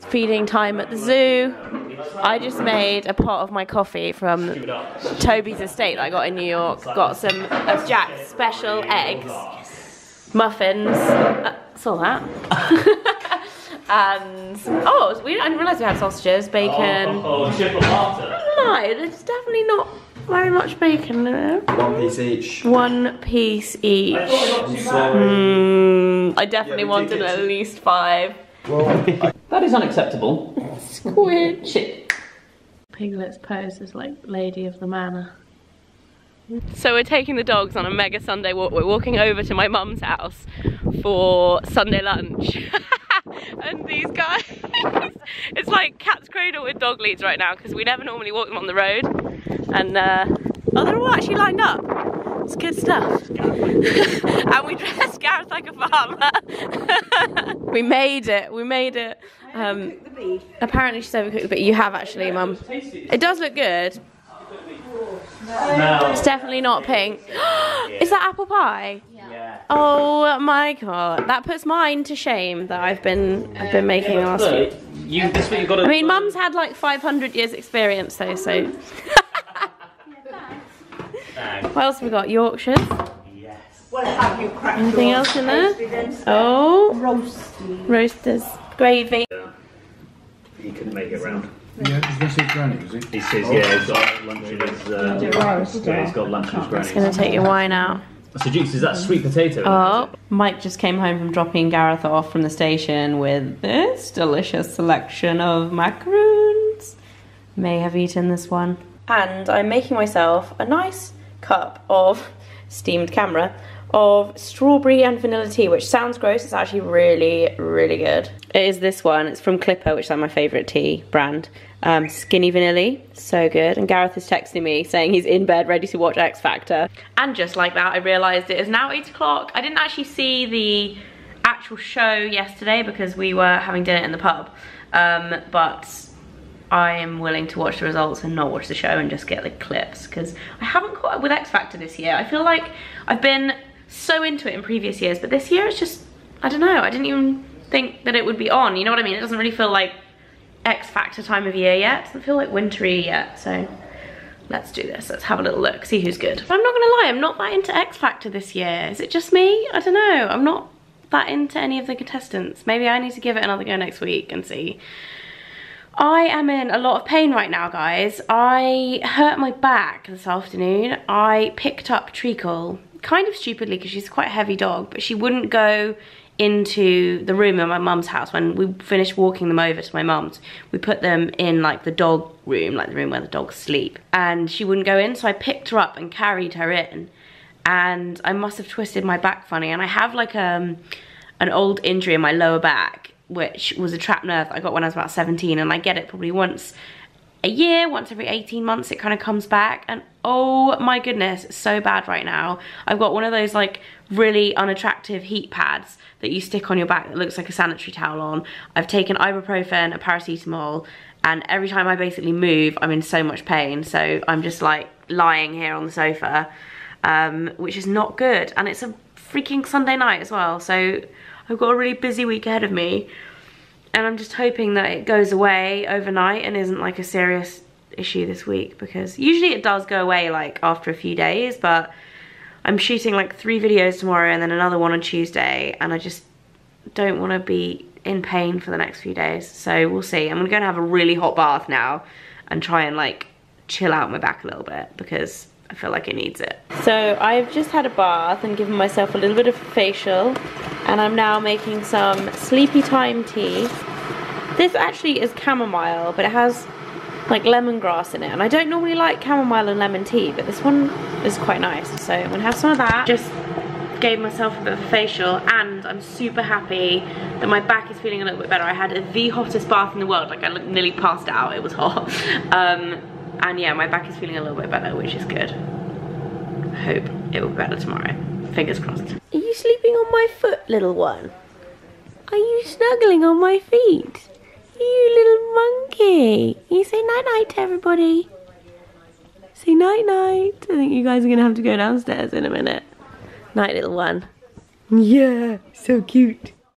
feeding time at the zoo. I just made a pot of my coffee from Toby's estate that I got in New York. Got some of Jack's special eggs, muffins. Uh, saw that. and oh, we I didn't realise we had sausages, bacon. Oh, triple after. No, there's definitely not very much bacon in there. One piece each. One piece each. So, Mm, I definitely Yeah, wanted at least five. Well, That is unacceptable. Squidge. Piglet's pose as like lady of the manor. So we're taking the dogs on a mega Sunday walk. We're walking over to my mum's house for Sunday lunch. and these guys, it's like cat's cradle with dog leads right now because we never normally walk them on the road. And uh, oh, they're all actually lined up. It's good stuff. and we dressed Gareth like a farmer. we made it. We made it. Um, apparently she's overcooked the bit. You have actually, mum. It does look good. No. It's definitely not pink. Is that apple pie? Yeah. Oh my god, that puts mine to shame that I've been I've been making last week. Look, you, this week you've got to. I mean, mum's had like 500 years experience though, so. what else have we got? Yorkshires. Yes. Well, have you cracked Anything else in there? Oh, Roasty. roasters, gravy. He couldn't make it round. Yeah, is this his granny, was he? He says, yeah, he's got lunch with his. Uh, yeah, he's got lunch with his granny. Gonna take your wine out. So, Jukes, is that sweet potato? Oh, Mike just came home from dropping Gareth off from the station with this delicious selection of macaroons. May have eaten this one. And I'm making myself a nice cup of steamed camera of strawberry and vanilla tea, which sounds gross. It's actually really, really good. It is this one. It's from Clipper, which is like my favourite tea brand. Um, skinny vanilla, so good. And Gareth is texting me saying he's in bed ready to watch X Factor. And just like that, I realised it is now 8 o'clock. I didn't actually see the actual show yesterday because we were having dinner in the pub. Um, but I am willing to watch the results and not watch the show and just get the clips because I haven't caught up with X Factor this year. I feel like I've been so into it in previous years, but this year it's just, I don't know, I didn't even think that it would be on. You know what I mean? It doesn't really feel like X Factor time of year yet. It doesn't feel like wintry yet, so let's do this. Let's have a little look, see who's good. I'm not gonna lie, I'm not that into X Factor this year. Is it just me? I don't know. I'm not that into any of the contestants. Maybe I need to give it another go next week and see. I am in a lot of pain right now, guys. I hurt my back this afternoon. I picked up Treacle, kind of stupidly because she's quite a heavy dog, but she wouldn't go into the room in my mum's house when we finished walking them over to my mum's. We put them in like the dog room, like the room where the dogs sleep. And she wouldn't go in, so I picked her up and carried her in. And I must have twisted my back funny. And I have like um, an old injury in my lower back which was a trapped nerve I got when I was about 17 and I get it probably once a year, once every 18 months it kind of comes back and oh my goodness, so bad right now. I've got one of those like really unattractive heat pads that you stick on your back that looks like a sanitary towel on. I've taken ibuprofen, a paracetamol and every time I basically move I'm in so much pain so I'm just like lying here on the sofa um, which is not good and it's a freaking Sunday night as well so I've got a really busy week ahead of me and I'm just hoping that it goes away overnight and isn't like a serious issue this week because usually it does go away like after a few days but I'm shooting like three videos tomorrow and then another one on Tuesday and I just don't want to be in pain for the next few days. So we'll see. I'm gonna have a really hot bath now and try and like chill out my back a little bit because I feel like it needs it. So I've just had a bath and given myself a little bit of facial and I'm now making some sleepy time tea. This actually is chamomile but it has like lemongrass in it and I don't normally like chamomile and lemon tea but this one is quite nice so I'm gonna have some of that. Just gave myself a bit of a facial and I'm super happy that my back is feeling a little bit better. I had the hottest bath in the world like I nearly passed out, it was hot. Um, and yeah, my back is feeling a little bit better, which is good. I hope it will be better tomorrow. Fingers crossed. Are you sleeping on my foot, little one? Are you snuggling on my feet? You little monkey. You say night-night to everybody. Say night-night. I think you guys are to have to go downstairs in a minute. Night, little one. Yeah, so cute.